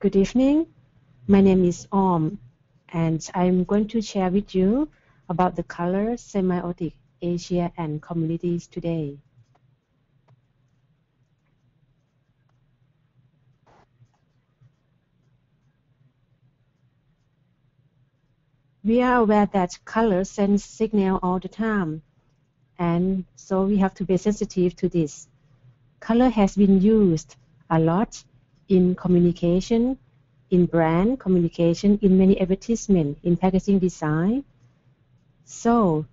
Good evening. My name is Orm, and I'm going to share with you about the color semiotic Asia and communities today. We are aware that color sends signal all the time, and so we have to be sensitive to this. Color has been used a lot in communication, in brand communication, in many advertisements, in packaging design. So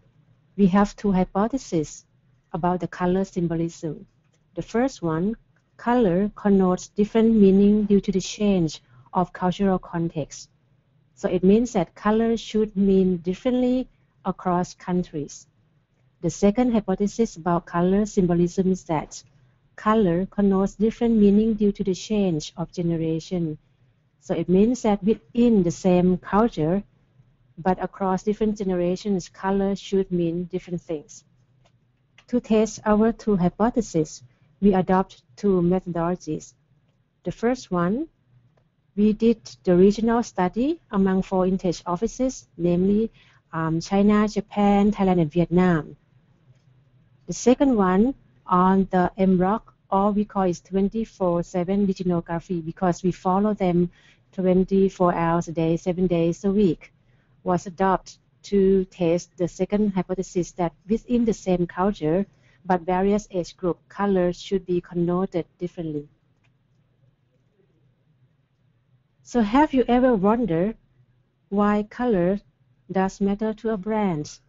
we have two hypotheses about the color symbolism. The first one, color connotes different meaning due to the change of cultural context. So it means that color should mean differently across countries. The second hypothesis about color symbolism is that color connotes different meaning due to the change of generation. So it means that within the same culture, but across different generations, color should mean different things. To test our two hypotheses, we adopt two methodologies. The first one we did the regional study among four Intage offices, namely um, China, Japan, Thailand, and Vietnam. The second one on the MROC, or we call it 24-7 regionography because we follow them 24 hours a day, 7 days a week, was adopted to test the second hypothesis that within the same culture, but various age group, colors should be connoted differently. So have you ever wondered why color does matter to a brand?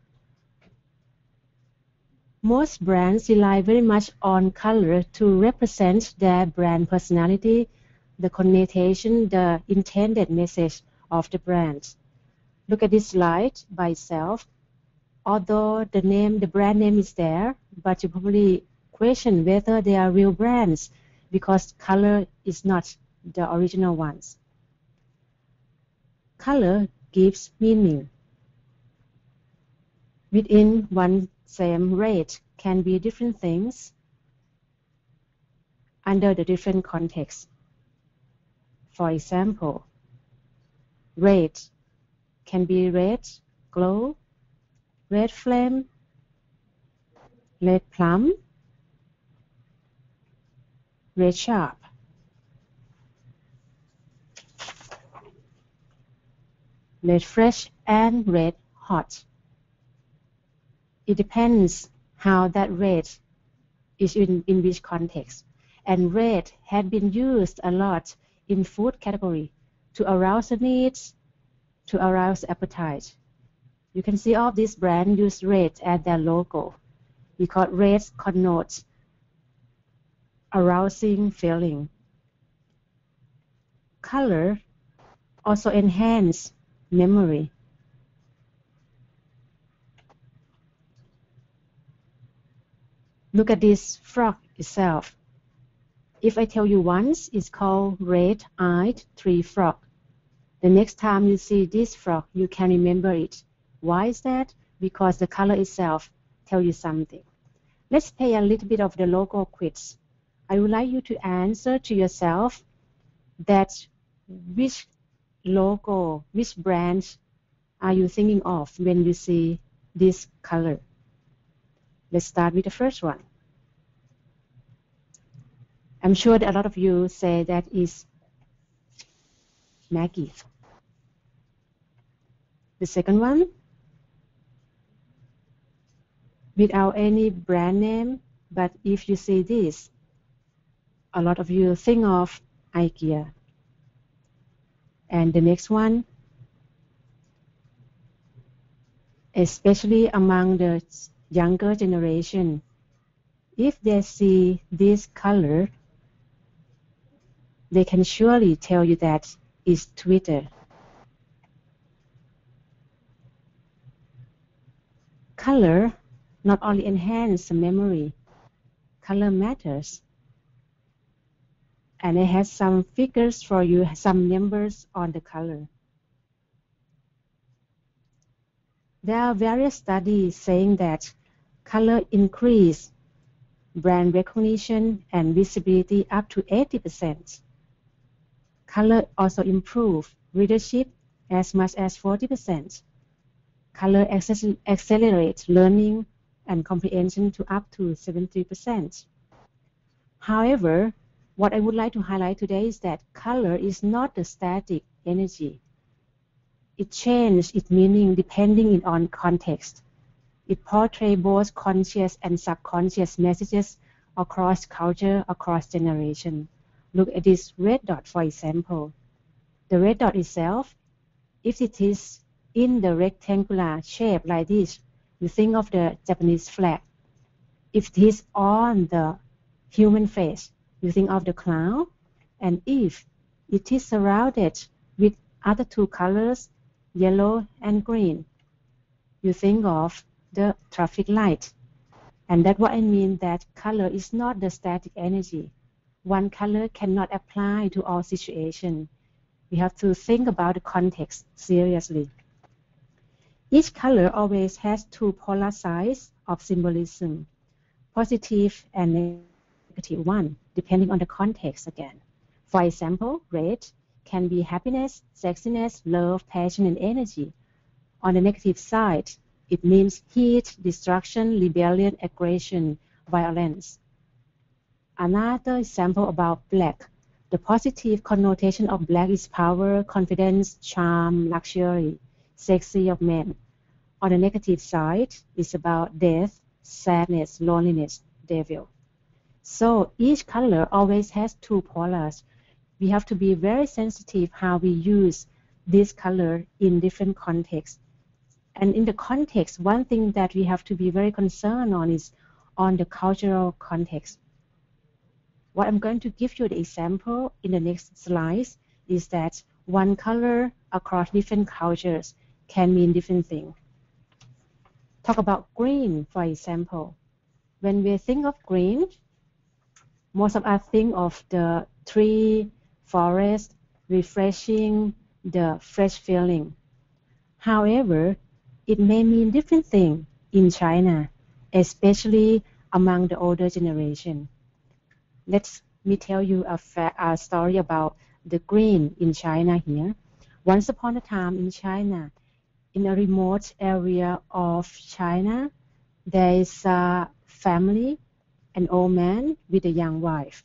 Most brands rely very much on color to represent their brand personality, the connotation, the intended message of the brand. Look at this slide by itself. Although the name, the brand name is there, but you probably question whether they are real brands because color is not the original ones. Color gives meaning. Within one same rate can be different things under the different context. For example, red can be red glow, red flame, red plum, red sharp. red fresh and red hot. It depends how that red is in, in which context. And red had been used a lot in food category to arouse the needs, to arouse appetite. You can see all these brands use red as their logo because red connotes arousing feeling. Color also enhance memory Look at this frog itself. If I tell you once, it's called red-eyed tree frog. The next time you see this frog, you can remember it. Why is that? Because the color itself tell you something. Let's play a little bit of the logo quiz. I would like you to answer to yourself that which logo, which brand are you thinking of when you see this color? Let's start with the first one. I'm sure that a lot of you say that is Maggi. The second one, without any brand name, but if you see this, a lot of you think of IKEA. And the next one, especially among the younger generation, if they see this color, they can surely tell you that it's Twitter. Color not only enhances memory, color matters and it has some figures for you, some numbers on the color. There are various studies saying that color increase brand recognition and visibility up to 80%. Color also improve readership as much as 40%. Color accelerates learning and comprehension to up to 70%. However, what I would like to highlight today is that color is not a static energy. It changes its meaning depending on context. It portrays both conscious and subconscious messages across culture, across generation. Look at this red dot, for example. The red dot itself, if it is in the rectangular shape like this, you think of the Japanese flag. If it is on the human face, you think of the clown. And if it is surrounded with other two colors, yellow and green, you think of the traffic light. And that's what I mean that color is not the static energy. One color cannot apply to all situations. We have to think about the context seriously. Each color always has two polar sides of symbolism, positive and negative one, depending on the context again. For example, red can be happiness, sexiness, love, passion, and energy. On the negative side, it means heat, destruction, rebellion, aggression, violence. Another example about black. The positive connotation of black is power, confidence, charm, luxury, sexy of men. On the negative side, it's about death, sadness, loneliness, devil. So each color always has two polars. We have to be very sensitive how we use this color in different contexts. And in the context, one thing that we have to be very concerned on is on the cultural context. What I'm going to give you the example in the next slides is that one color across different cultures can mean different things. Talk about green, for example. When we think of green, most of us think of the tree, forest, refreshing, the fresh feeling. However, it may mean different things in China, especially among the older generation. Let me tell you a, a story about the green in China here. Once upon a time in China, in a remote area of China, there is a family, an old man with a young wife.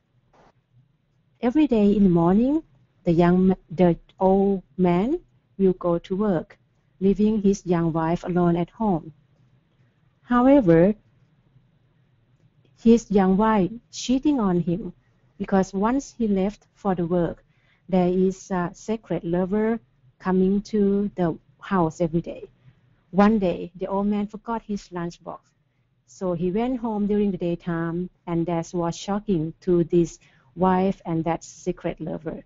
Every day in the morning, the young, the old man will go to work leaving his young wife alone at home. However, his young wife cheating on him because once he left for the work, there is a secret lover coming to the house every day. One day, the old man forgot his lunchbox. So he went home during the daytime, and that was shocking to this wife and that secret lover.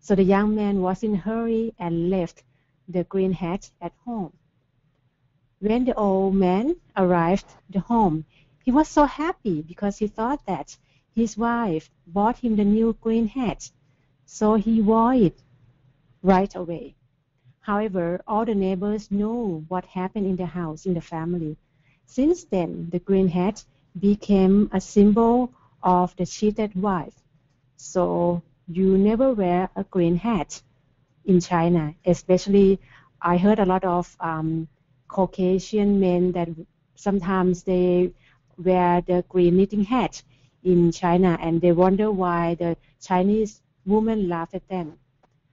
So the young man was in a hurry and left the green hat at home. When the old man arrived at home, he was so happy because he thought that his wife bought him the new green hat, so he wore it right away. However, all the neighbors knew what happened in the house, in the family. Since then, the green hat became a symbol of the cheated wife. So you never wear a green hat in China, especially I heard a lot of um, Caucasian men that sometimes they wear the green knitting hat in China and they wonder why the Chinese women laugh at them.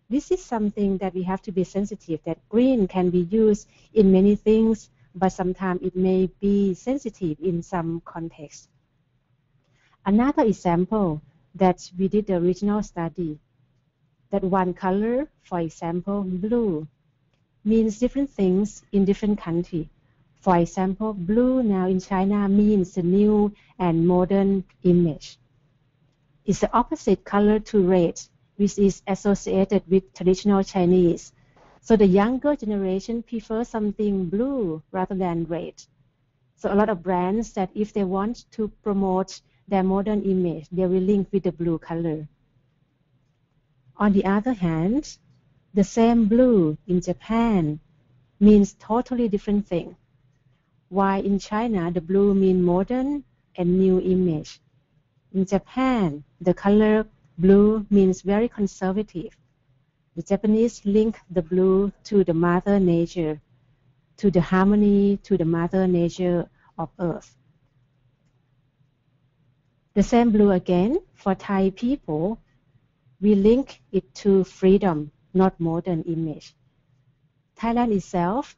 This is something that we have to be sensitive that green can be used in many things, but sometimes it may be sensitive in some context. Another example that we did the original study that one color, for example, blue, means different things in different countries. For example, blue now in China means a new and modern image. It's the opposite color to red, which is associated with traditional Chinese. So the younger generation prefer something blue rather than red. So a lot of brands that if they want to promote their modern image, they will link with the blue color. On the other hand, the same blue in Japan means totally different thing. While in China, the blue means modern and new image. In Japan, the color blue means very conservative. The Japanese link the blue to the mother nature, to the harmony, to the mother nature of earth. The same blue again, for Thai people, we link it to freedom, not modern image. Thailand itself,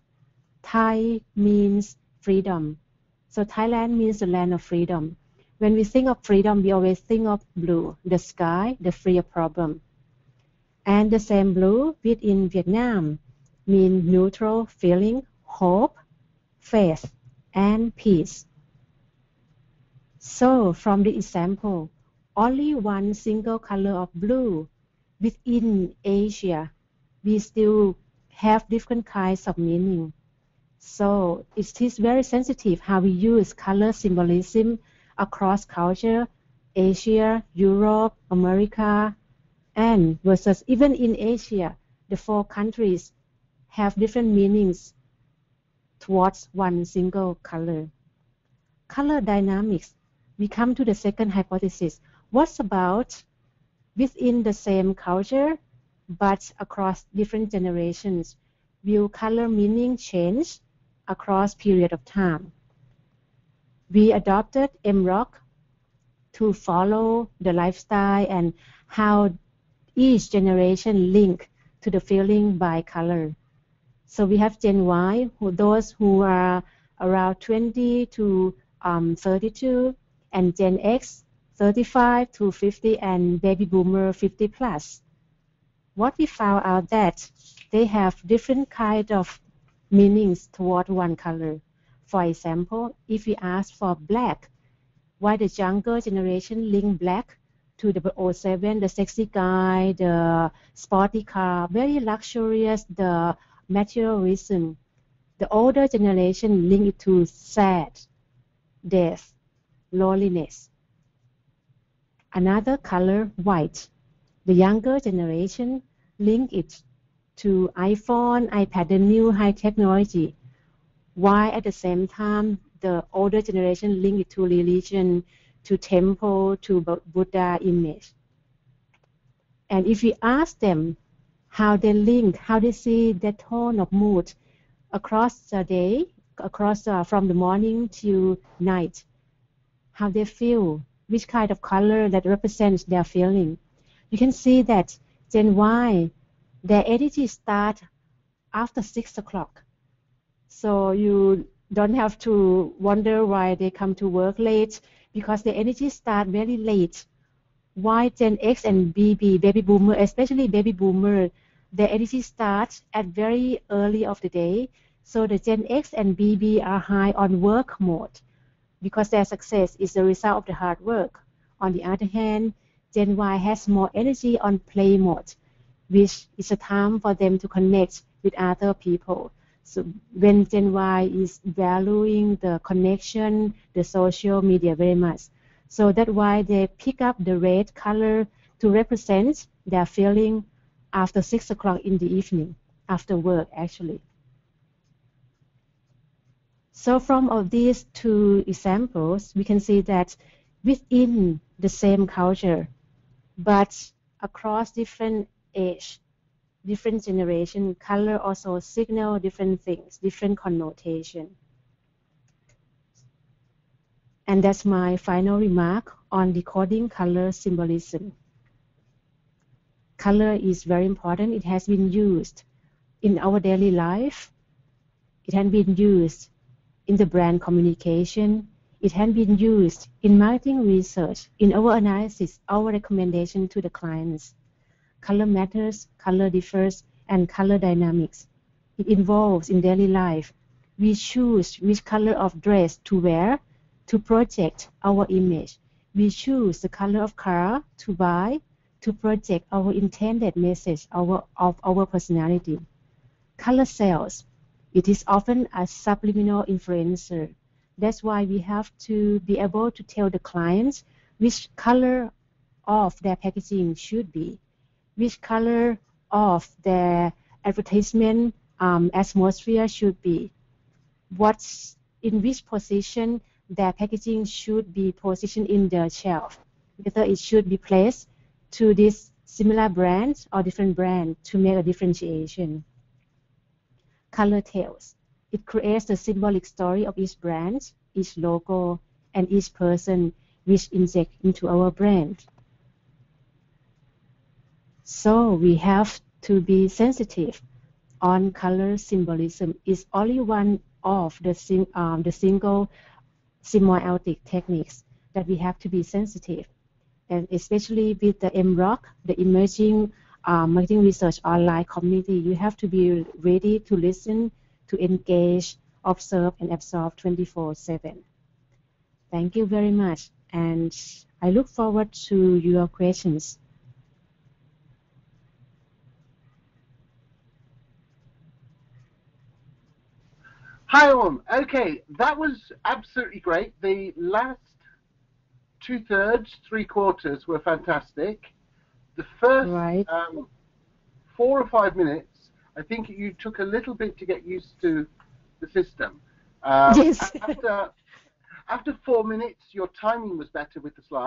Thai means freedom. So Thailand means the land of freedom. When we think of freedom, we always think of blue, the sky, the free of problem. And the same blue within Vietnam mean neutral feeling, hope, faith, and peace. So from the example, only one single color of blue within Asia, we still have different kinds of meaning. So it is very sensitive how we use color symbolism across culture, Asia, Europe, America, and versus even in Asia, the four countries have different meanings towards one single color. Color dynamics. We come to the second hypothesis. What's about within the same culture, but across different generations? Will color meaning change across period of time? We adopted MROC to follow the lifestyle and how each generation link to the feeling by color. So we have Gen Y, who those who are around 20 to um, 32, and Gen X 35 to 50, and Baby Boomer 50 plus. What we found out that they have different kind of meanings toward one color. For example, if we ask for black, why the younger generation link black to the 007, the sexy guy, the sporty car, very luxurious, the materialism. The older generation link it to sad, death, loneliness. Another color, white. The younger generation link it to iPhone, iPad, the new high technology. While at the same time, the older generation link it to religion, to temple, to Buddha image. And if we ask them how they link, how they see the tone of mood across the day, across uh, from the morning to night, how they feel, which kind of color that represents their feeling. You can see that Gen Y, their energy start after six o'clock. So you don't have to wonder why they come to work late because the energy start very late. Why Gen X and BB, baby boomer, especially baby boomer, the energy starts at very early of the day. So the Gen X and BB are high on work mode because their success is the result of the hard work. On the other hand, Gen Y has more energy on play mode, which is a time for them to connect with other people. So when Gen Y is valuing the connection, the social media very much. So that's why they pick up the red color to represent their feeling after 6 o'clock in the evening, after work actually. So from all these two examples, we can see that within the same culture, but across different age, different generation, color also signal different things, different connotation. And that's my final remark on decoding color symbolism. Color is very important. It has been used in our daily life. It has been used in the brand communication. It has been used in marketing research, in our analysis, our recommendation to the clients color matters, color differs, and color dynamics. It involves in daily life. We choose which color of dress to wear to project our image. We choose the color of car to buy to project our intended message our, of our personality. Color sales. It is often a subliminal influencer. That's why we have to be able to tell the clients which color of their packaging should be which color of their advertisement um, atmosphere should be, what's in which position their packaging should be positioned in the shelf, whether it should be placed to this similar brand or different brand to make a differentiation. Color tells. It creates the symbolic story of each brand, each logo, and each person which inject into our brand. So we have to be sensitive on color symbolism. It's only one of the, um, the single semiotic techniques that we have to be sensitive. And especially with the MROC, the emerging uh, marketing research online community, you have to be ready to listen, to engage, observe, and absorb 24-7. Thank you very much. And I look forward to your questions. Hi, all. Okay, that was absolutely great. The last two thirds, three quarters were fantastic. The first right. um, four or five minutes, I think you took a little bit to get used to the system. Um, yes. after, after four minutes, your timing was better with the slides.